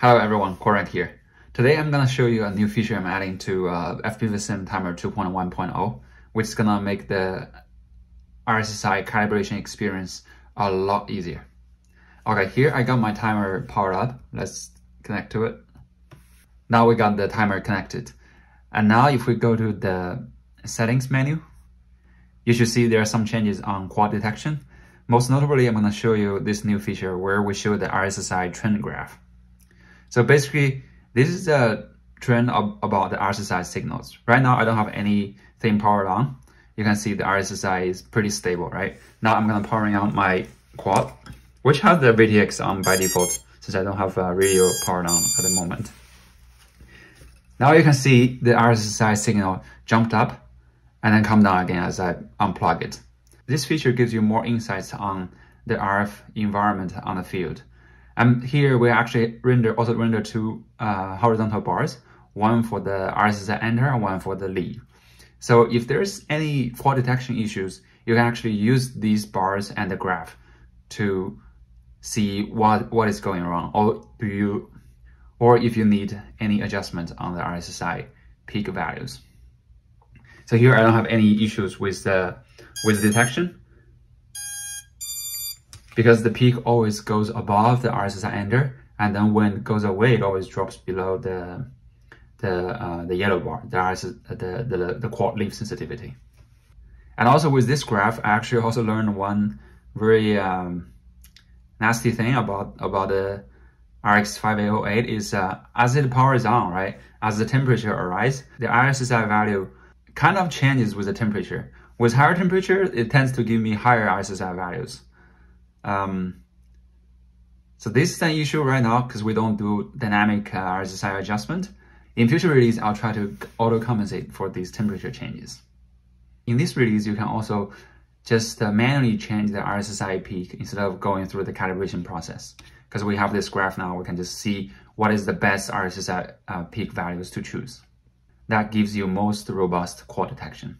Hello everyone, Correct here. Today I'm gonna show you a new feature I'm adding to uh, FPVSim Timer 2.1.0, which is gonna make the RSSI calibration experience a lot easier. Okay, here I got my timer powered up. Let's connect to it. Now we got the timer connected. And now if we go to the settings menu, you should see there are some changes on quad detection. Most notably, I'm gonna show you this new feature where we show the RSSI trend graph. So basically, this is a trend of, about the RSSI signals. Right now, I don't have anything powered on. You can see the RSSI is pretty stable, right? Now I'm gonna powering on my quad, which has the VTX on by default, since I don't have a radio powered on at the moment. Now you can see the RSSI signal jumped up and then come down again as I unplug it. This feature gives you more insights on the RF environment on the field. And here we actually render also render two uh, horizontal bars, one for the RSSI enter and one for the leave. So if there's any fault detection issues, you can actually use these bars and the graph to see what what is going wrong, or do you, or if you need any adjustment on the RSSI peak values. So here I don't have any issues with the with detection because the peak always goes above the RSSI enter, and then when it goes away, it always drops below the the uh, the yellow bar, the, RSS, the, the, the quad leaf sensitivity. And also with this graph, I actually also learned one very um, nasty thing about about the RX 5808 is uh, as it powers on, right, as the temperature arises, the RSSI value kind of changes with the temperature. With higher temperature, it tends to give me higher RSSI values. Um, so this is an issue right now because we don't do dynamic uh, RSSI adjustment. In future release, I'll try to auto-compensate for these temperature changes. In this release, you can also just uh, manually change the RSSI peak instead of going through the calibration process. Because we have this graph now, we can just see what is the best RSSI uh, peak values to choose. That gives you most robust quad detection.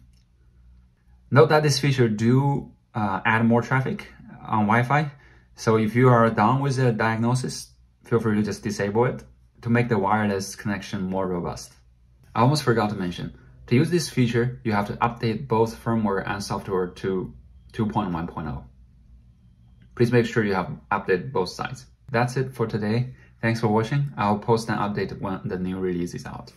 Note that this feature do uh, add more traffic on Wi-Fi. So if you are done with the diagnosis, feel free to just disable it to make the wireless connection more robust. I almost forgot to mention, to use this feature, you have to update both firmware and software to 2.1.0. Please make sure you have updated both sides. That's it for today. Thanks for watching. I'll post an update when the new release is out.